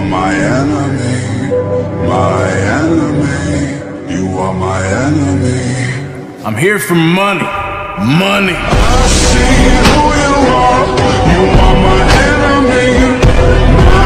are my enemy, my enemy. You are my enemy. I'm here for money, money.